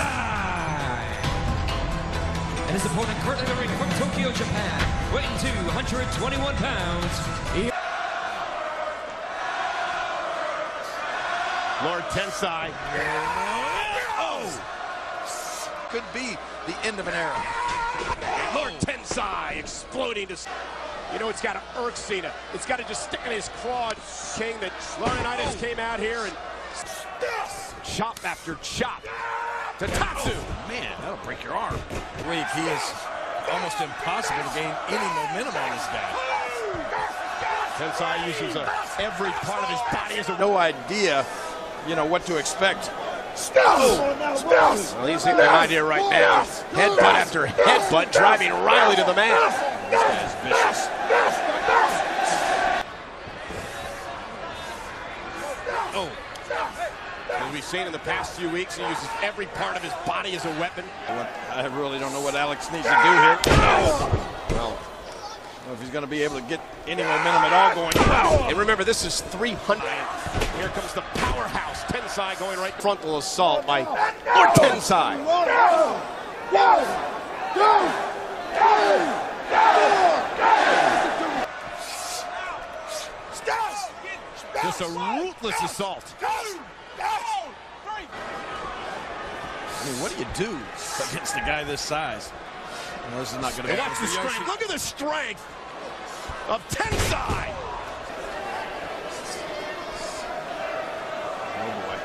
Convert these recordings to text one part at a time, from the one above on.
Tensai! And his opponent currently in the ring from Tokyo, Japan, weighing 221 pounds. He Lord Tensai. Oh! Could be the end of an era. Lord Tensai exploding to. You know, it's got to irk Cena. It's got to just stick in his claw. King that Laurinaitis came out here and chop after chop to Tatsu. Man, that'll break your arm. Wait, he is almost impossible to gain any momentum on this guy. Tensai uses uh, every part of his body as a no idea, you know, what to expect. Well, he's in the idea right now. Headbutt after headbutt, driving Riley to the mat. This guy's vicious. Oh. As we've seen in the past few weeks, he uses every part of his body as a weapon. I really don't know what Alex needs to do here. Well, if he's going to be able to get any momentum at all going. Wow. And remember, this is 300. Here comes the powerhouse, Tensai, going right frontal assault by Lord Tensai. Just a ruthless assault. I mean, what do you do against a guy this size? Well, this is not going to be watch the strength. Look at the strength of Tensai. Oh, boy.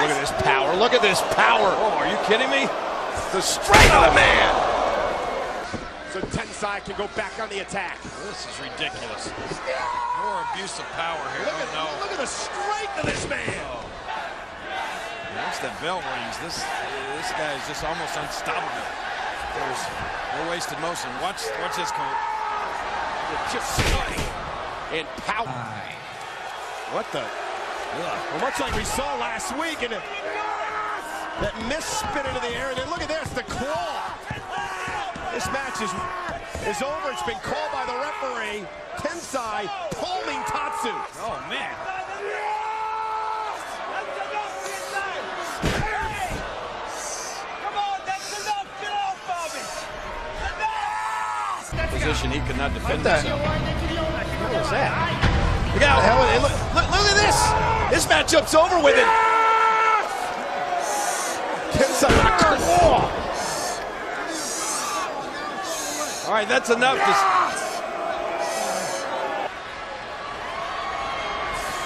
Look at this power. Look at this power. Oh, are you kidding me? The strength of the man. So Tensai can go back on the attack. This is ridiculous. More abuse of power here. Look, Oh, at, no. look at the strength of this man. Oh. Once that bell rings, this this guy is just almost unstoppable. There's no wasted motion. Watch watch this, Cole. Just strength and power. What the? Well, much like we saw last week, and that miss spin into the air, and then look at this, the claw. This match is is over. It's been called by the referee. Tensai palming Tatsu. Oh, man. Position he could not defend the- himself. What was that? Look out, hell, look, look, look at this. This matchup's over with it. Tensai with a claw. All right, that's enough. Just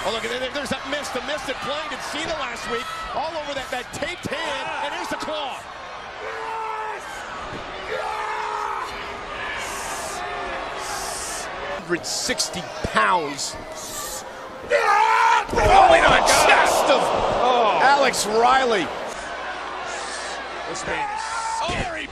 Oh, look, there- there's that miss, the miss that Blaine had seen it last week, all over that, that taped hand, and here's the claw. Hundred sixty pounds. Rolling on oh, the chest of oh. Alex Riley. This man is oh, scary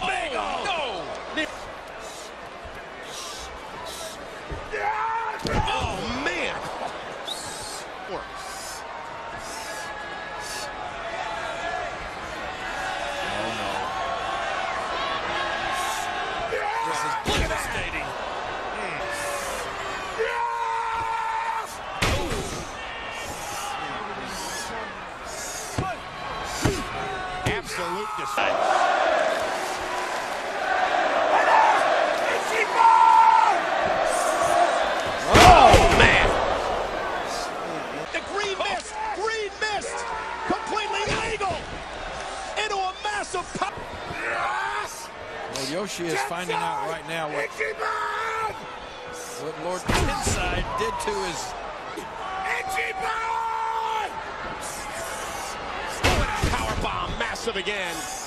pop. well, Yoshi is finding out right now what, what Lord Tensai did to his. Massive again.